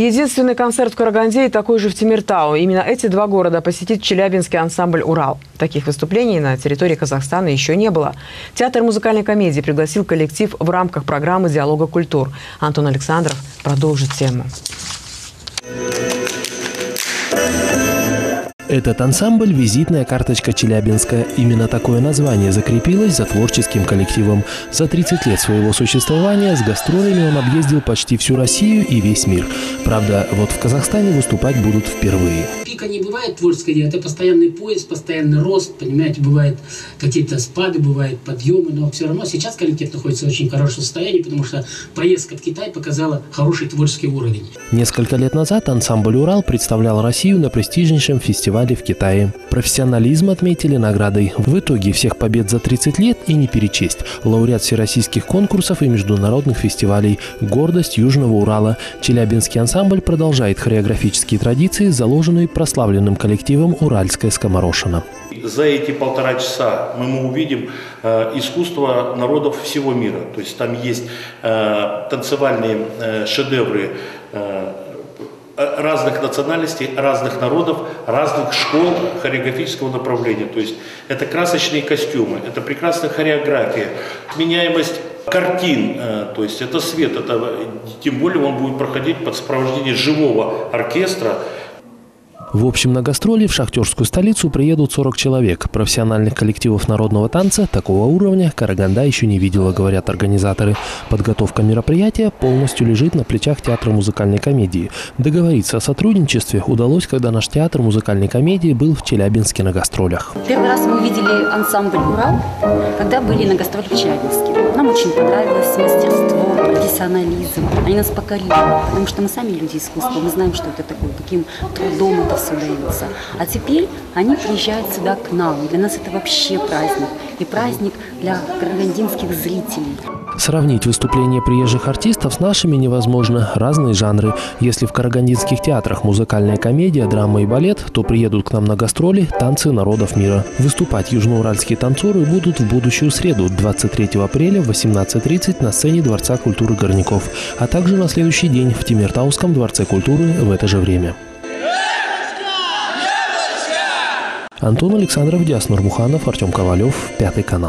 Единственный концерт в Караганде и такой же в Тимиртау. Именно эти два города посетит челябинский ансамбль «Урал». Таких выступлений на территории Казахстана еще не было. Театр музыкальной комедии пригласил коллектив в рамках программы «Диалога культур». Антон Александров продолжит тему. Этот ансамбль – визитная карточка Челябинска. Именно такое название закрепилось за творческим коллективом. За 30 лет своего существования с гастролями он объездил почти всю Россию и весь мир. Правда, вот в Казахстане выступать будут впервые. Пика не бывает творческое это постоянный поиск, постоянный рост, понимаете, бывают какие-то спады, бывают подъемы, но все равно сейчас коллектив находится в очень хорошем состоянии, потому что поездка в Китай показала хороший творческий уровень. Несколько лет назад ансамбль «Урал» представлял Россию на престижнейшем фестивале фестивале в Китае. Профессионализм отметили наградой. В итоге всех побед за 30 лет и не перечесть. Лауреат всероссийских конкурсов и международных фестивалей. Гордость Южного Урала. Челябинский ансамбль продолжает хореографические традиции, заложенные прославленным коллективом «Уральская скоморошина». За эти полтора часа мы увидим э, искусство народов всего мира. То есть там есть э, танцевальные э, шедевры разных национальностей, разных народов, разных школ хореографического направления. То есть это красочные костюмы, это прекрасная хореография, меняемость картин, э, то есть это свет, это, тем более он будет проходить под сопровождение живого оркестра, в общем, на гастроли в шахтерскую столицу приедут 40 человек. Профессиональных коллективов народного танца такого уровня Караганда еще не видела, говорят организаторы. Подготовка мероприятия полностью лежит на плечах театра музыкальной комедии. Договориться о сотрудничестве удалось, когда наш театр музыкальной комедии был в Челябинске на гастролях. Первый раз мы увидели ансамбль «Урал», когда были на гастролях в Челябинске. Нам очень понравилось мастерство, профессионализм. Они нас покорили, потому что мы сами люди искусства, мы знаем, что это такое, каким трудом это все дается. А теперь они приезжают сюда к нам. Для нас это вообще праздник. И праздник для карагандинских зрителей. Сравнить выступления приезжих артистов с нашими невозможно. Разные жанры. Если в карагандинских театрах музыкальная комедия, драма и балет, то приедут к нам на гастроли танцы народов мира. Выступать южноуральские танцоры будут в будущую среду, 23 апреля в 18.30 на сцене Дворца культуры Горняков, а также на следующий день в Тимиртауском Дворце культуры в это же время. Антон Александров, Диас Нурмуханов, Артем Ковалев, Пятый канал.